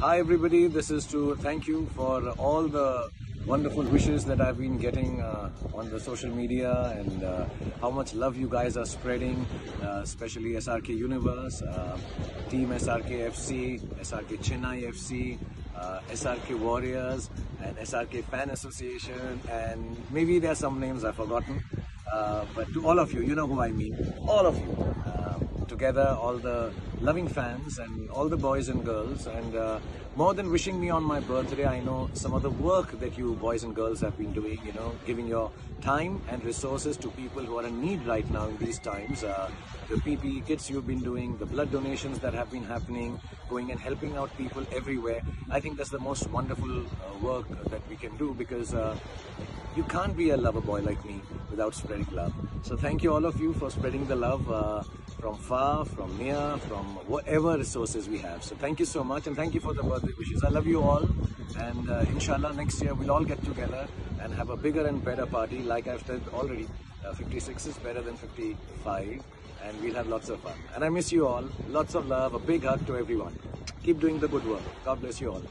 Hi, everybody. This is to thank you for all the wonderful wishes that I've been getting uh, on the social media and uh, how much love you guys are spreading, uh, especially SRK Universe, uh, Team SRK FC, SRK Chennai FC, uh, SRK Warriors, and SRK Fan Association, and maybe there are some names I've forgotten. Uh, but to all of you, you know who I mean, all of you. Together all the loving fans and all the boys and girls and uh, more than wishing me on my birthday i know some of the work that you boys and girls have been doing you know giving your time and resources to people who are in need right now in these times. Uh, the ppe kits you've been doing the blood donations that have been happening going and helping out people everywhere. I think that's the most wonderful uh, work that we can do because uh, you can't be a lover boy like me without spreading love. So thank you all of you for spreading the love uh, from far, from near, from whatever resources we have. So thank you so much and thank you for the birthday wishes. I love you all and uh, inshallah next year we'll all get together and have a bigger and better party like I've said already. Uh, 56 is better than 55 and we'll have lots of fun. And I miss you all. Lots of love. A big hug to everyone. Keep doing the good work. God bless you all.